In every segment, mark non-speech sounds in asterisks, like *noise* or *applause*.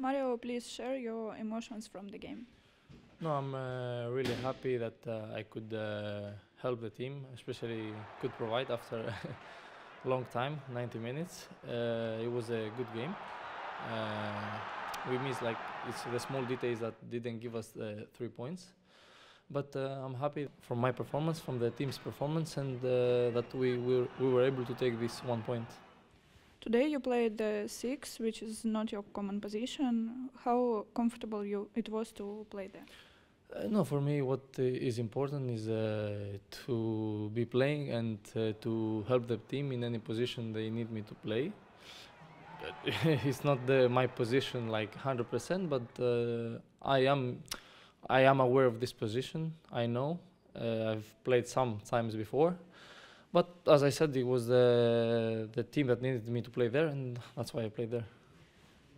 Mario, please share your emotions from the game. No, I'm uh, really happy that uh, I could uh, help the team, especially could provide after *laughs* a long time, 90 minutes. Uh, it was a good game. Uh, we missed like it's the small details that didn't give us the three points. But uh, I'm happy from my performance, from the team's performance, and that we were, we were able to take this one point. Today you played the six, which is not your common position. How comfortable you it was to play there? Uh, no, for me, what uh, is important is uh, to be playing and uh, to help the team in any position they need me to play. *laughs* It's not the, my position like 100%, but uh, I am I am aware of this position. I know uh, I've played some times before, but as I said, it was the the team that needed me to play there, and that's why I played there.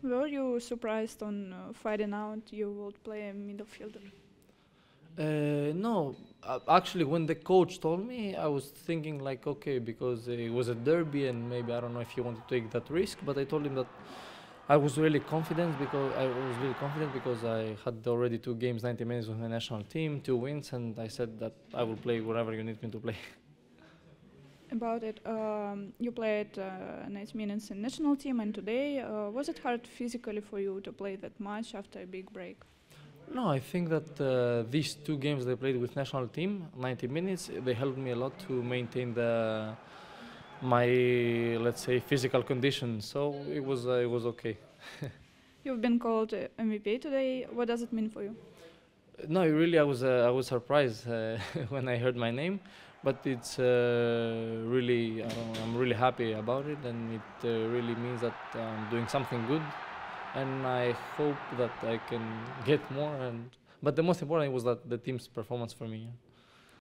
Were you surprised on uh, finding out you would play a midfielder? Uh, no, uh, actually, when the coach told me, I was thinking like, okay, because it was a derby, and maybe I don't know if he wanted to take that risk. But I told him that I was really confident because I was really confident because I had already two games, 90 minutes with the national team, two wins, and I said that I will play wherever you need me to play. *laughs* About it, um, you played uh, 90 minutes in national team, and today uh, was it hard physically for you to play that much after a big break? No, I think that uh, these two games they played with national team, 90 minutes, they helped me a lot to maintain the my let's say physical condition. So it was uh, it was okay. *laughs* You've been called uh, MVP today. What does it mean for you? No, really, I was uh, I was surprised uh, *laughs* when I heard my name, but it's uh, really I am really happy about it, and it really means that I'm doing something good, and I hope that I can *laughs* get more. And but the most important was that the team's performance for me.